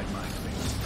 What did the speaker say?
inside my face.